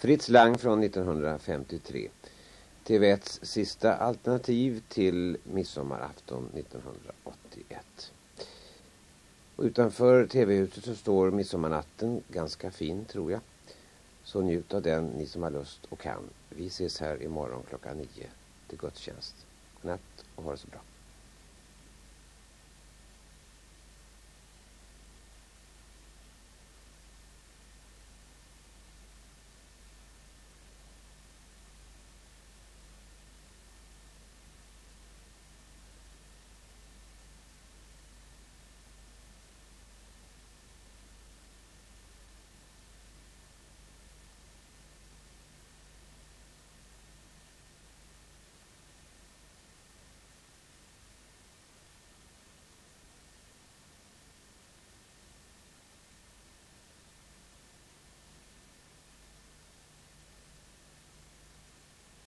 Fritz Lang från 1953. TV1s sista alternativ till midsommarafton 1981. Och utanför TV-huset så står midsommarnatten ganska fin tror jag. Så njut av den ni som har lust och kan. Vi ses här imorgon klockan nio till gudstjänst. Godnatt och ha det så bra.